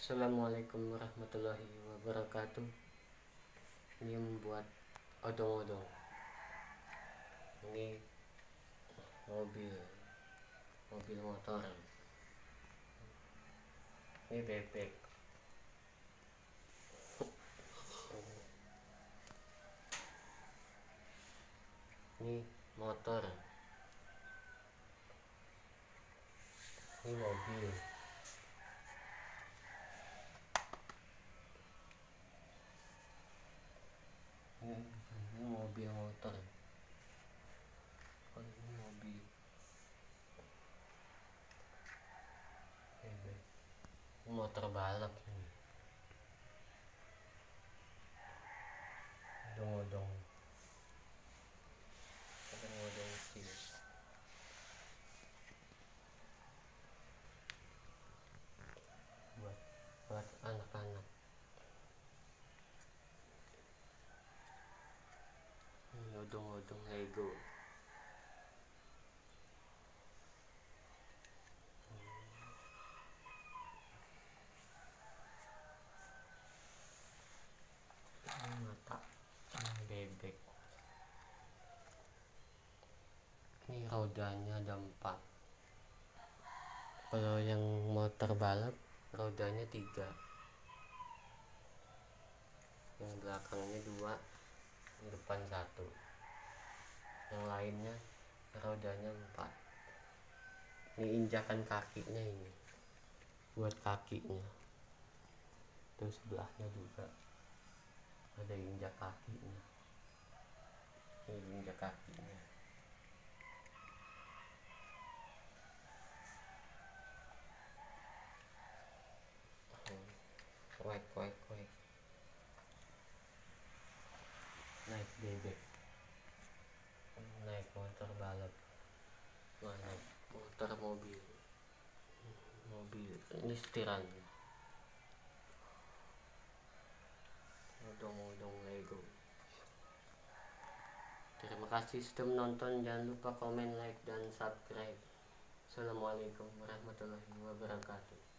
Assalamualaikum warahmatullahi wabarakatuh. Ini membuat odong-odong. Ini mobil Mobil motor. Ini bebek. Ini motor. Ini mobil ini, mobil motor. Oh ini mobil. Motor balap ini. Odong-odong kecil. Buat buat anak-anak odong-odong Lego mata bebek. Ini rodanya ada empat. Kalau yang motor balap rodanya tiga. Yang belakangnya dua yang depan satu yang lainnya rodanya empat. Ini injakan kakinya ini. Buat kakinya. Terus sebelahnya juga. Ada injak kakinya. Ini injak kakinya. Kuek kuek kuek naik bebek balap naik motor mobil. Mobil ini setirannya odong-odong Lego. Terima kasih sudah menonton. Jangan lupa komen like dan subscribe. Assalamualaikum warahmatullahi wabarakatuh